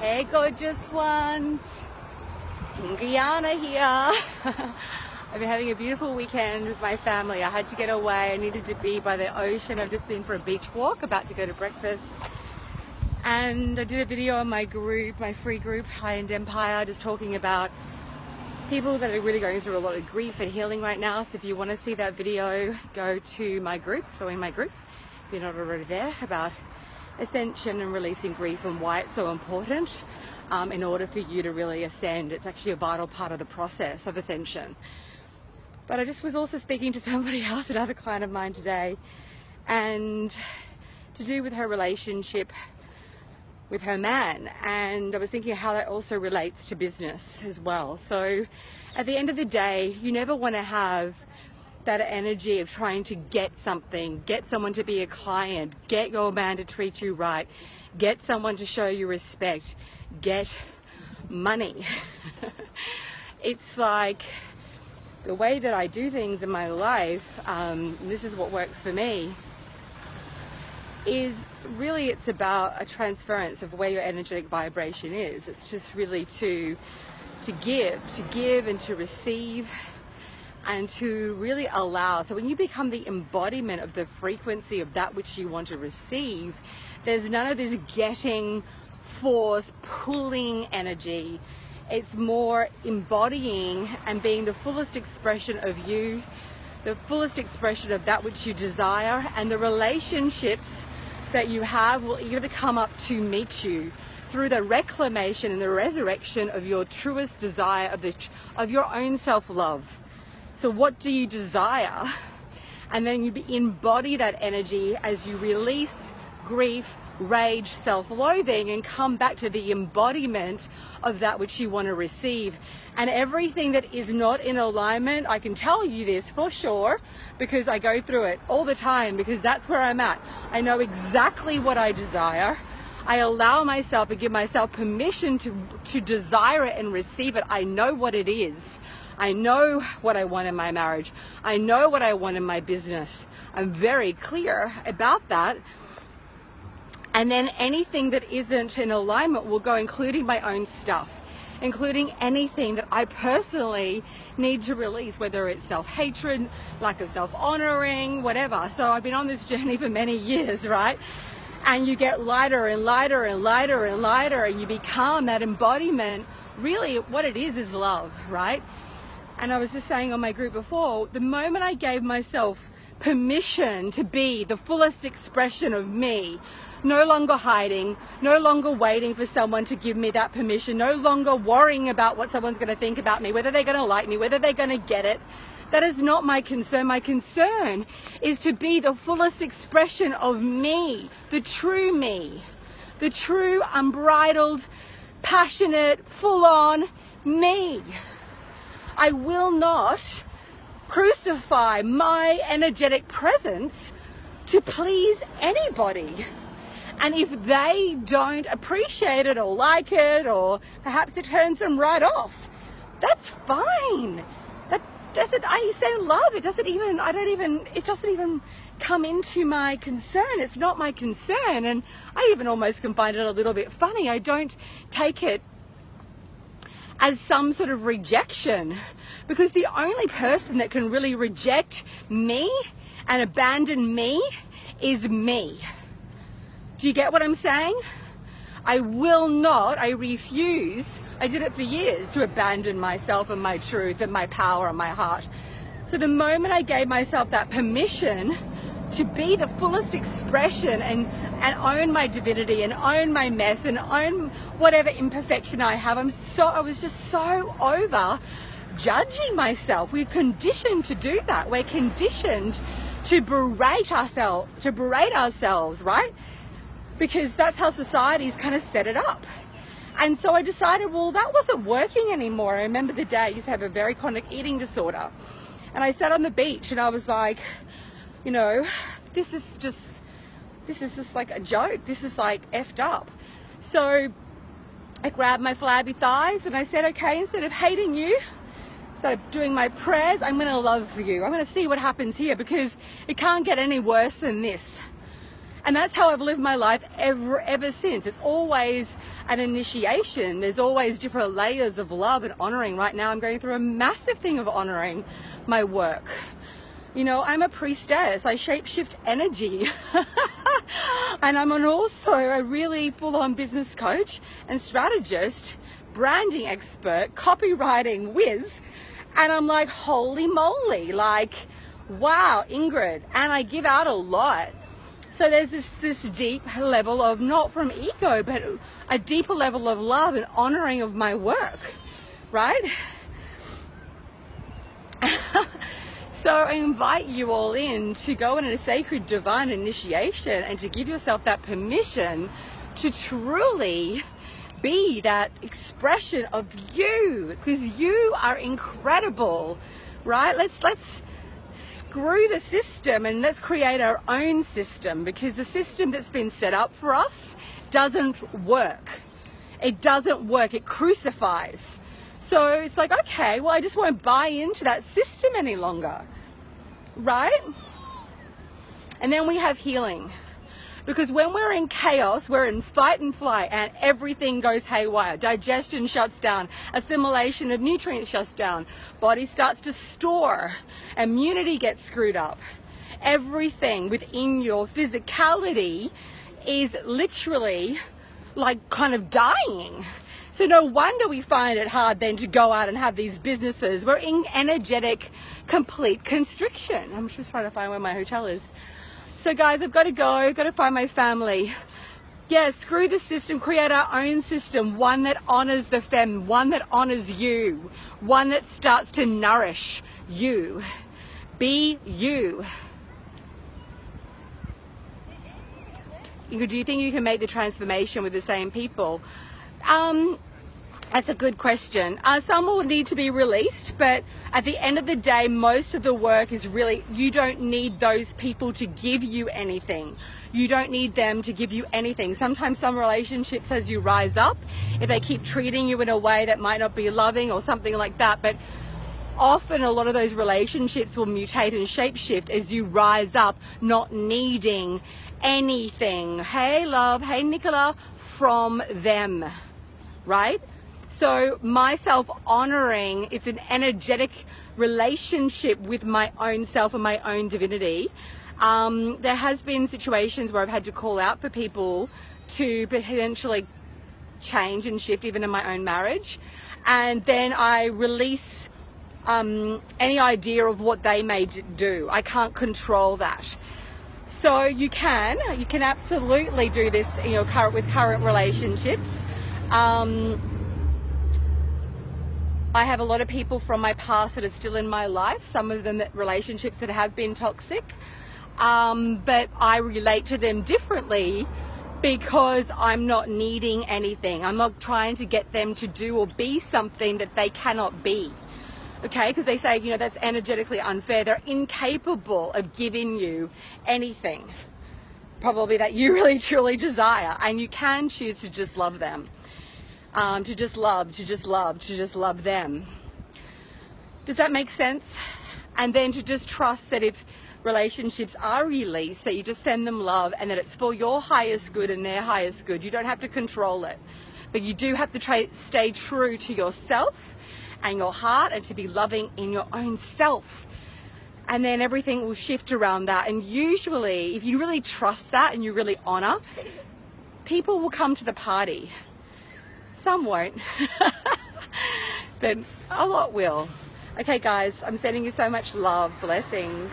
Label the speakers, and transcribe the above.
Speaker 1: Hey, gorgeous ones. Ingrid Arna here. I've been having a beautiful weekend with my family. I had to get away. I needed to be by the ocean. I've just been for a beach walk, about to go to breakfast. And I did a video on my group, my free group, High End Empire, just talking about people that are really going through a lot of grief and healing right now. So if you want to see that video, go to my group, join my group, if you're not already there, about ascension and releasing grief and why it's so important um, in order for you to really ascend. It's actually a vital part of the process of ascension. But I just was also speaking to somebody else, another client of mine today, and to do with her relationship with her man. And I was thinking how that also relates to business as well. So at the end of the day, you never want to have that energy of trying to get something, get someone to be a client, get your man to treat you right, get someone to show you respect, get money. it's like the way that I do things in my life, um, this is what works for me, is really it's about a transference of where your energetic vibration is. It's just really to to give, to give and to receive and to really allow. So when you become the embodiment of the frequency of that which you want to receive, there's none of this getting, force, pulling energy. It's more embodying and being the fullest expression of you, the fullest expression of that which you desire, and the relationships that you have will either come up to meet you through the reclamation and the resurrection of your truest desire of the of your own self-love so what do you desire? And then you embody that energy as you release grief, rage, self-loathing and come back to the embodiment of that which you want to receive. And everything that is not in alignment, I can tell you this for sure because I go through it all the time because that's where I'm at. I know exactly what I desire. I allow myself and give myself permission to, to desire it and receive it. I know what it is. I know what I want in my marriage. I know what I want in my business. I'm very clear about that. And then anything that isn't in alignment will go, including my own stuff, including anything that I personally need to release, whether it's self-hatred, lack of self-honoring, whatever. So I've been on this journey for many years, right? And you get lighter and lighter and lighter and lighter and you become that embodiment. Really what it is is love, right? And I was just saying on my group before, the moment I gave myself permission to be the fullest expression of me, no longer hiding, no longer waiting for someone to give me that permission, no longer worrying about what someone's going to think about me, whether they're going to like me, whether they're going to get it. That is not my concern. My concern is to be the fullest expression of me, the true me, the true, unbridled, passionate, full on me. I will not crucify my energetic presence to please anybody. And if they don't appreciate it or like it, or perhaps it turns them right off, that's fine. That doesn't, I say love, it doesn't even, I don't even, it doesn't even come into my concern. It's not my concern. And I even almost can find it a little bit funny. I don't take it as some sort of rejection because the only person that can really reject me and abandon me is me. Do you get what I'm saying? I will not, I refuse, I did it for years to abandon myself and my truth and my power and my heart. So the moment I gave myself that permission to be the fullest expression and, and own my divinity and own my mess and own whatever imperfection I have. I'm so, I was just so over judging myself. We're conditioned to do that. We're conditioned to berate ourselves, to berate ourselves, right? Because that's how society's kind of set it up. And so I decided, well, that wasn't working anymore. I remember the day I used to have a very chronic eating disorder. And I sat on the beach and I was like, you know, this is just, this is just like a joke. This is like effed up. So I grabbed my flabby thighs and I said, okay, instead of hating you, started doing my prayers, I'm going to love you. I'm going to see what happens here because it can't get any worse than this. And that's how I've lived my life ever, ever since. It's always an initiation. There's always different layers of love and honoring. Right now, I'm going through a massive thing of honoring my work. You know, I'm a priestess. I shapeshift energy. and I'm an also a really full-on business coach and strategist, branding expert, copywriting whiz. And I'm like, holy moly, like, wow, Ingrid. And I give out a lot. So there's this, this deep level of not from ego, but a deeper level of love and honoring of my work, right? so I invite you all in to go in a sacred divine initiation and to give yourself that permission to truly be that expression of you because you are incredible right let's let's screw the system and let's create our own system because the system that's been set up for us doesn't work. It doesn't work. It crucifies. So it's like, okay, well, I just won't buy into that system any longer. Right? And then we have healing. Because when we're in chaos, we're in fight and flight and everything goes haywire. Digestion shuts down, assimilation of nutrients shuts down, body starts to store, immunity gets screwed up. Everything within your physicality is literally like kind of dying. So no wonder we find it hard then to go out and have these businesses. We're in energetic, complete constriction. I'm just trying to find where my hotel is. So guys, I've got to go, got to find my family. Yeah, screw the system, create our own system, one that honors the fem, one that honors you, one that starts to nourish you. Be you. Do you think you can make the transformation with the same people? Um, that's a good question. Uh, some will need to be released, but at the end of the day, most of the work is really, you don't need those people to give you anything. You don't need them to give you anything. Sometimes some relationships, as you rise up, if they keep treating you in a way that might not be loving or something like that, but often a lot of those relationships will mutate and shapeshift as you rise up, not needing anything. Hey, love. Hey, Nicola, from them, right? So my self honoring, it's an energetic relationship with my own self and my own divinity. Um, there has been situations where I've had to call out for people to potentially change and shift even in my own marriage. And then I release um, any idea of what they may do. I can't control that. So you can, you can absolutely do this you know, current, with current relationships. Um, I have a lot of people from my past that are still in my life, some of them that relationships that have been toxic, um, but I relate to them differently because I'm not needing anything. I'm not trying to get them to do or be something that they cannot be. Okay, because they say, you know, that's energetically unfair. They're incapable of giving you anything, probably that you really truly desire, and you can choose to just love them um, to just love, to just love, to just love them. Does that make sense? And then to just trust that if relationships are released, that you just send them love and that it's for your highest good and their highest good. You don't have to control it. But you do have to stay true to yourself and your heart and to be loving in your own self. And then everything will shift around that. And usually, if you really trust that and you really honor, people will come to the party. Some won't, but a lot will. Okay guys, I'm sending you so much love. Blessings.